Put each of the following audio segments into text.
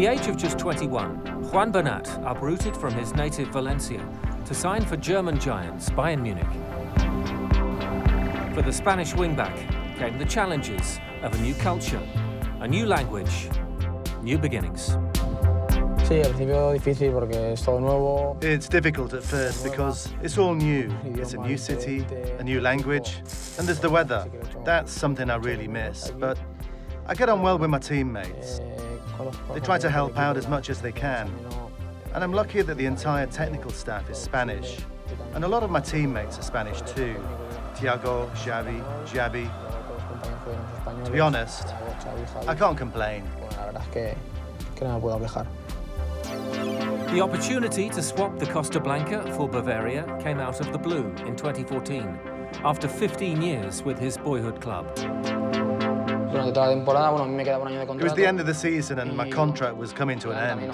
the age of just 21, Juan Bernat uprooted from his native Valencia to sign for German giants Bayern Munich. For the Spanish wingback came the challenges of a new culture, a new language, new beginnings. It's difficult at first because it's all new. It's a new city, a new language, and there's the weather. That's something I really miss. But I get on well with my teammates. They try to help out as much as they can. And I'm lucky that the entire technical staff is Spanish. And a lot of my teammates are Spanish too. Thiago, Javi, Xabi. To be honest, I can't complain. The opportunity to swap the Costa Blanca for Bavaria came out of the blue in 2014, after 15 years with his boyhood club. It was the end of the season and my contract was coming to an end.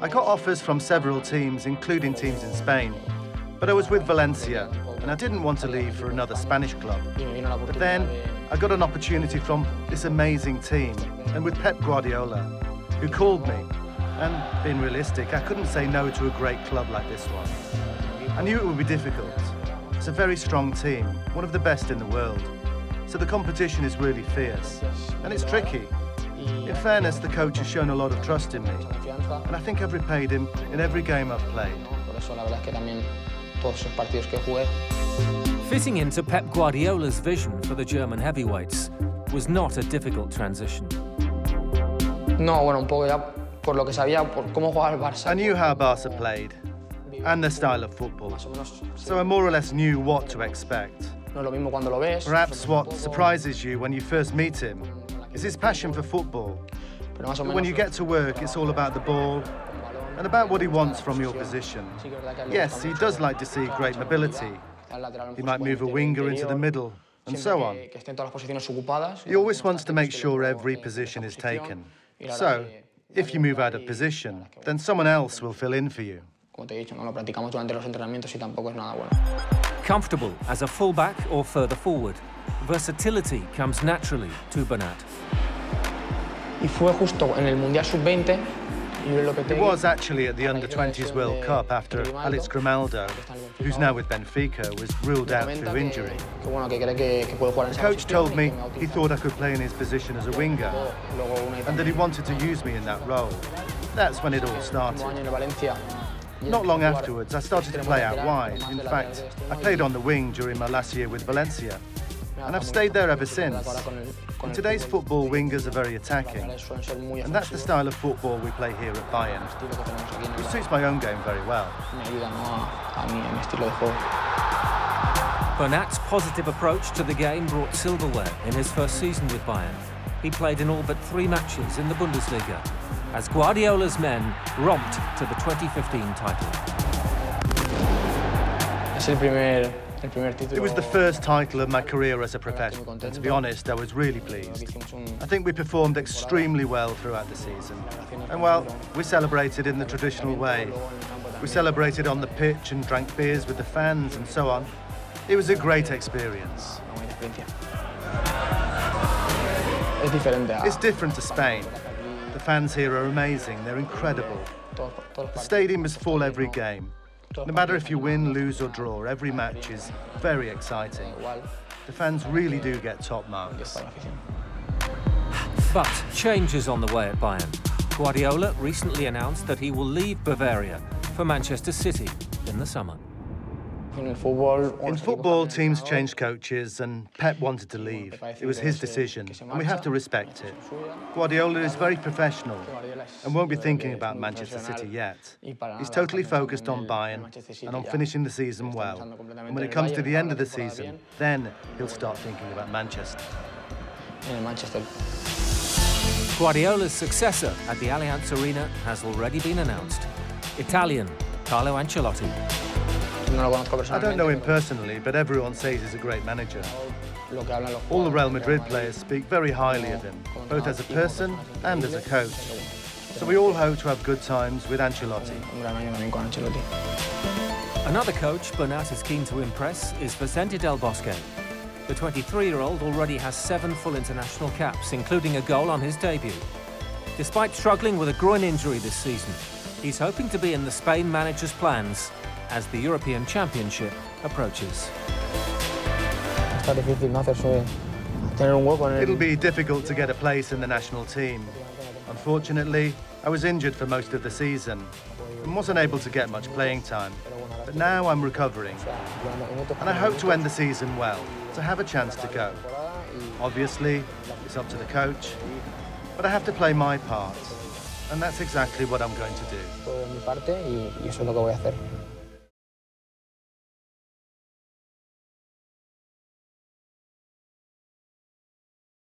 I got offers from several teams, including teams in Spain, but I was with Valencia and I didn't want to leave for another Spanish club. But then I got an opportunity from this amazing team and with Pep Guardiola, who called me and being realistic, I couldn't say no to a great club like this one. I knew it would be difficult. It's a very strong team, one of the best in the world. So the competition is really fierce, and it's tricky. In fairness, the coach has shown a lot of trust in me, and I think I've repaid him in every game I've played. Fitting into Pep Guardiola's vision for the German heavyweights was not a difficult transition. No, bueno, un poco ya por lo que sabía por cómo jugaba el Barça. I knew how Barca played and the style of football, so I more or less knew what to expect. No es lo mismo cuando lo ves. Perhaps what surprises you when you first meet him is his passion for football. But when you get to work, it's all about the ball and about what he wants from your position. Yes, he does like to see great mobility. He might move a winger into the middle, and so on. He always wants to make sure every position is taken. So, if you move out of position, then someone else will fill in for you. Comfortable as a fullback or further forward, versatility comes naturally to Bernat. Y fue justo en el Mundial Sub-20 it was actually at the Under-20s World Cup after Alex Grimaldo, who's now with Benfica, was ruled out through injury. The coach told me he thought I could play in his position as a winger and that he wanted to use me in that role. That's when it all started. Not long afterwards, I started to play out wide. In fact, I played on the wing during my last year with Valencia and I've stayed there ever since. In today's football, wingers are very attacking, and that's the style of football we play here at Bayern, which suits my own game very well. Bernat's positive approach to the game brought silverware in his first season with Bayern. He played in all but three matches in the Bundesliga, as Guardiola's men romped to the 2015 title. Es el primer it was the first title of my career as a professional, and to be honest, I was really pleased. I think we performed extremely well throughout the season. And well, we celebrated in the traditional way. We celebrated on the pitch and drank beers with the fans and so on. It was a great experience. It's different to Spain. The fans here are amazing, they're incredible. The stadium is full every game. No matter if you win, lose or draw, every match is very exciting. The fans really do get top marks. But changes on the way at Bayern. Guardiola recently announced that he will leave Bavaria for Manchester City in the summer. In football, teams change coaches, and Pep wanted to leave. It was his decision, and we have to respect it. Guardiola is very professional and won't be thinking about Manchester City yet. He's totally focused on Bayern and on finishing the season well. And when it comes to the end of the season, then he'll start thinking about Manchester. Guardiola's successor at the Allianz Arena has already been announced. Italian Carlo Ancelotti. I don't know him personally, but everyone says he's a great manager. All the Real Madrid players speak very highly of him, both as a person and as a coach. So we all hope to have good times with Ancelotti. Another coach Bernat is keen to impress is Vicente Del Bosque. The 23-year-old already has seven full international caps, including a goal on his debut. Despite struggling with a groin injury this season, he's hoping to be in the Spain manager's plans as the European Championship approaches. It'll be difficult to get a place in the national team. Unfortunately, I was injured for most of the season and wasn't able to get much playing time. But now I'm recovering, and I hope to end the season well, to have a chance to go. Obviously, it's up to the coach, but I have to play my part, and that's exactly what I'm going to do.